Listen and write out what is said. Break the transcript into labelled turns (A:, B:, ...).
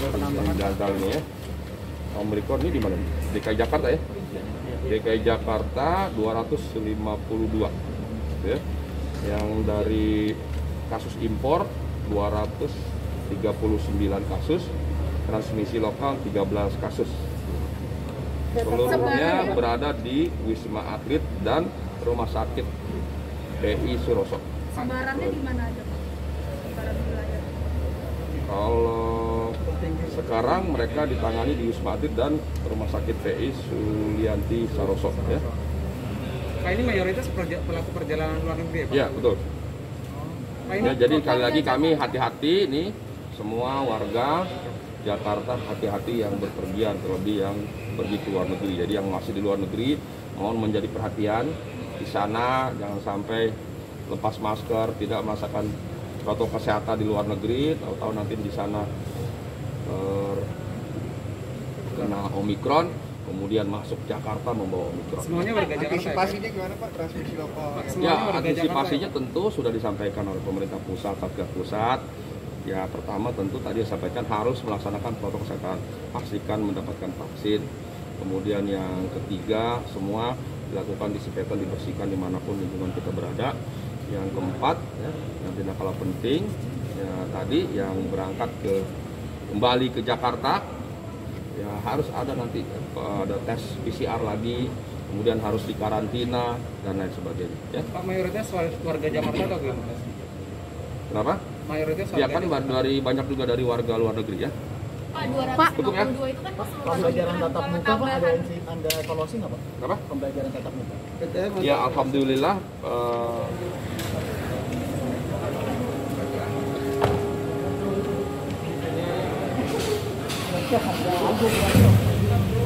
A: ini ya. Omikron ini di mana? DKI Jakarta ya. DKI Jakarta 252 ya. Yang dari kasus impor 239 kasus, transmisi lokal 13 kasus. Seluruhnya berada di Wisma Atlet dan Rumah Sakit PI Suroso.
B: Sebarannya di mana aja Pak?
A: Sekarang mereka ditangani di Wisma Atlet dan Rumah Sakit PI Sulianti Saroso ya.
C: Pak ini mayoritas pelaku perjalanan luar negeri ya Pak?
A: Ya, betul.
C: Pak ini
A: Ya, jadi sekali lagi kami hati-hati nih semua warga Jakarta hati-hati yang berpergian terlebih yang pergi ke luar negeri. Jadi yang masih di luar negeri mohon menjadi perhatian di sana jangan sampai lepas masker, tidak merasakan protokol kesehatan di luar negeri, tahu-tahu nanti di sana eh, kena Omikron, kemudian masuk Jakarta membawa Omikron.
C: semuanya warga Jakarta ya?
D: Antisipasinya gimana Pak transmisi lokal?
A: Ya,
C: warga
A: antisipasinya
C: Jakarta
A: tentu sudah disampaikan oleh pemerintah pusat, satgas pusat. Ya, pertama tentu tadi saya sampaikan harus melaksanakan protokol kesehatan, pastikan mendapatkan vaksin. Kemudian yang ketiga, semua dilakukan disinfektan, dibersihkan di mana pun lingkungan kita berada. Yang keempat, ya, yang tidak kalah penting, ya tadi yang berangkat ke kembali ke Jakarta, ya harus ada nanti eh, ada tes PCR lagi, kemudian harus dikarantina dan lain sebagainya. Ya,
C: Pak mayoritas war- warga Jakarta atau gimana?
A: kenapa?
C: Mayoritas
A: Ya kan dari banyak juga dari warga luar negeri ya.
B: Pak
A: Pak.
B: 252 itu kan
E: Pembelajaran tatap muka Pak ada yang anda evaluasi nggak Pak?
A: Kenapa?
E: Pembelajaran tatap muka.
A: Ya alhamdulillah eh, Yeah, I'm not.